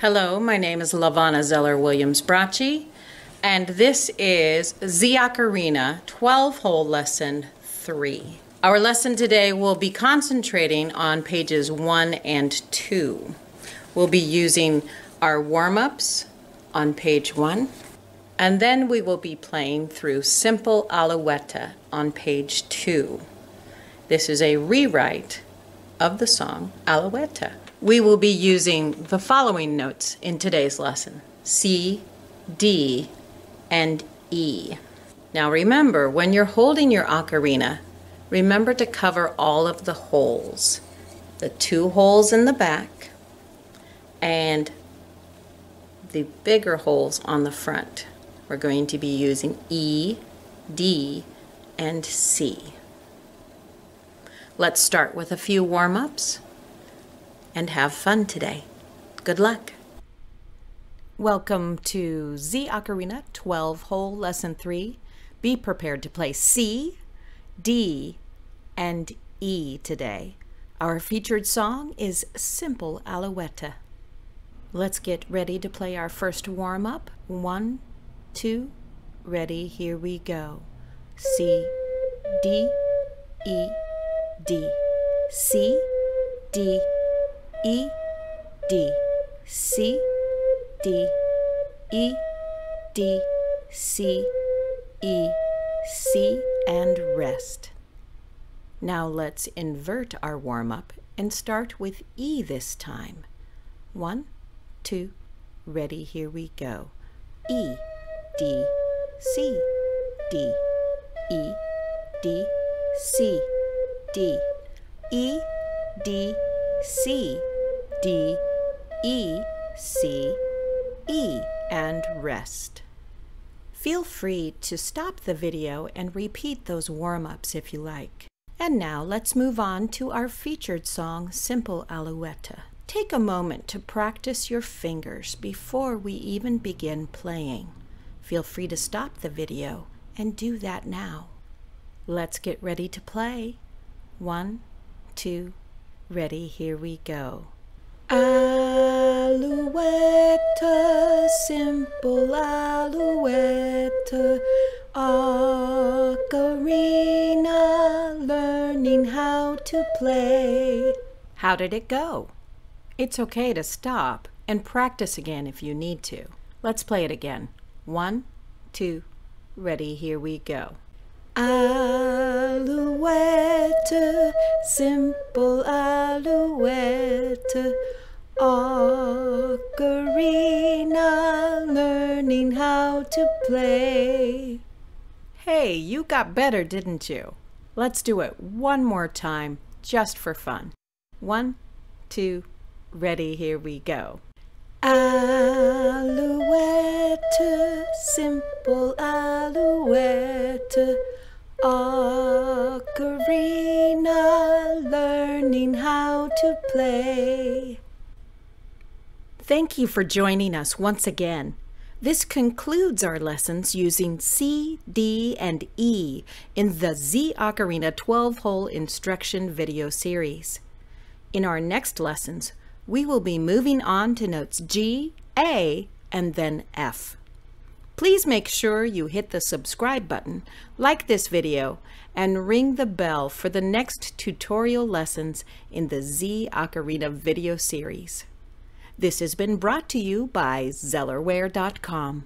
Hello, my name is Lavonna Zeller Williams Bratschi, and this is Z Ocarina 12 hole lesson 3. Our lesson today will be concentrating on pages 1 and 2. We'll be using our warm ups on page 1, and then we will be playing through Simple Alouette on page 2. This is a rewrite of the song Alouette. We will be using the following notes in today's lesson C, D, and E. Now remember, when you're holding your ocarina, remember to cover all of the holes. The two holes in the back and the bigger holes on the front. We're going to be using E, D, and C. Let's start with a few warm-ups and have fun today. Good luck. Welcome to Z Ocarina 12 hole lesson 3. Be prepared to play C, D, and E today. Our featured song is Simple Alouette. Let's get ready to play our first warm up. One, two, ready, here we go. C, D, E, D, C, D, E, D, C, D, E, D, C, E, C, and rest. Now let's invert our warm up and start with E this time. One, two, ready, here we go. E, D, C, D, E, D, C, D, E, D, C, D, E, C, E, and rest. Feel free to stop the video and repeat those warm-ups if you like. And now let's move on to our featured song, Simple Alouette. Take a moment to practice your fingers before we even begin playing. Feel free to stop the video and do that now. Let's get ready to play. One, two, Ready, here we go. Alouette, simple alouette, ocarina, learning how to play. How did it go? It's okay to stop and practice again if you need to. Let's play it again. One, two, ready, here we go. Alouette, simple learning how to play. Hey, you got better, didn't you? Let's do it one more time, just for fun. One, two, ready, here we go. Alouette, simple alouette, Ocarina, learning how to play. Thank you for joining us once again. This concludes our lessons using C, D, and E in the Z Ocarina 12-hole instruction video series. In our next lessons, we will be moving on to notes G, A, and then F. Please make sure you hit the subscribe button, like this video, and ring the bell for the next tutorial lessons in the Z Ocarina video series. This has been brought to you by Zellerwear.com.